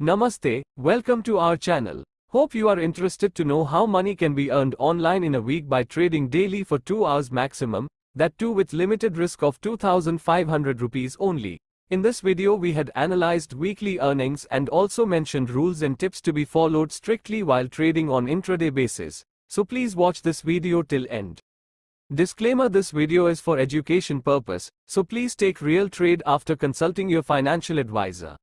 Namaste, welcome to our channel. Hope you are interested to know how money can be earned online in a week by trading daily for 2 hours maximum, that too with limited risk of 2500 rupees only. In this video we had analyzed weekly earnings and also mentioned rules and tips to be followed strictly while trading on intraday basis. So please watch this video till end. Disclaimer this video is for education purpose, so please take real trade after consulting your financial advisor.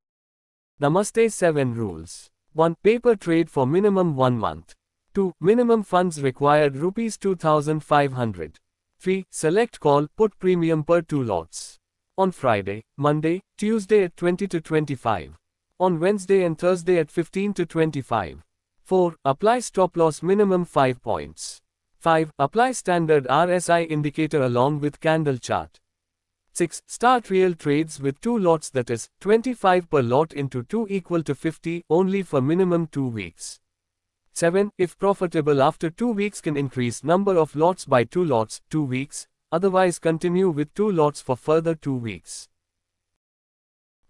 Namaste 7 Rules 1. Paper trade for minimum 1 month. 2. Minimum funds required rupees 2500. 3. Select call put premium per 2 lots. On Friday, Monday, Tuesday at 20 to 25. On Wednesday and Thursday at 15 to 25. 4. Apply stop loss minimum 5 points. 5. Apply standard RSI indicator along with candle chart. 6. Start real trades with 2 lots that is, 25 per lot into 2 equal to 50 only for minimum 2 weeks. 7. If profitable after 2 weeks can increase number of lots by 2 lots, 2 weeks, otherwise continue with 2 lots for further 2 weeks.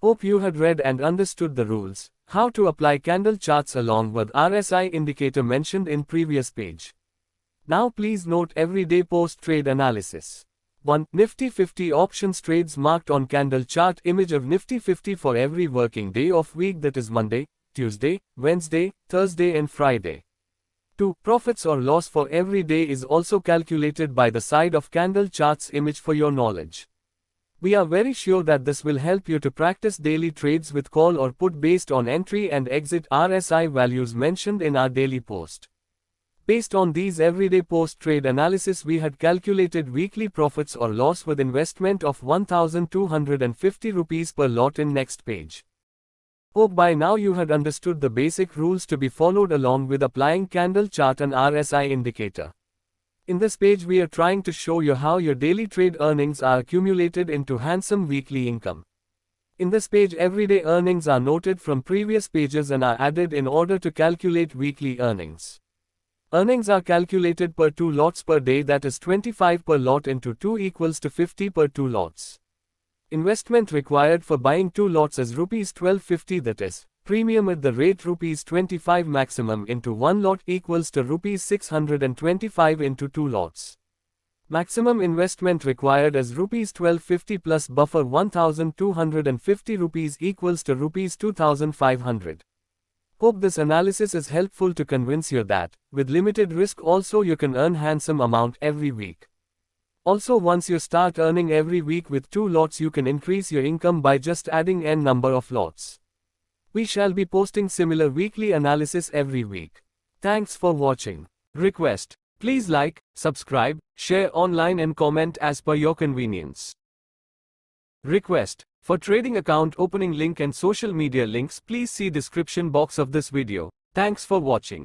Hope you had read and understood the rules, how to apply candle charts along with RSI indicator mentioned in previous page. Now please note everyday post-trade analysis. 1. Nifty 50 options trades marked on candle chart image of Nifty 50 for every working day of week that is Monday, Tuesday, Wednesday, Thursday and Friday. 2. Profits or loss for every day is also calculated by the side of candle charts image for your knowledge. We are very sure that this will help you to practice daily trades with call or put based on entry and exit RSI values mentioned in our daily post. Based on these everyday post-trade analysis we had calculated weekly profits or loss with investment of 1250 rupees per lot in next page. Hope by now you had understood the basic rules to be followed along with applying candle chart and RSI indicator. In this page we are trying to show you how your daily trade earnings are accumulated into handsome weekly income. In this page everyday earnings are noted from previous pages and are added in order to calculate weekly earnings. Earnings are calculated per 2 lots per day that is 25 per lot into 2 equals to 50 per 2 lots. Investment required for buying 2 lots is rupees 1250 that is, premium at the rate rupees 25 maximum into 1 lot equals to rupees 625 into 2 lots. Maximum investment required is rupees 1250 plus buffer 1250 rupees equals to rupees 2500. Hope this analysis is helpful to convince you that, with limited risk also you can earn handsome amount every week. Also once you start earning every week with 2 lots you can increase your income by just adding n number of lots. We shall be posting similar weekly analysis every week. Thanks for watching. Request. Please like, subscribe, share online and comment as per your convenience. Request. For trading account opening link and social media links please see description box of this video. Thanks for watching.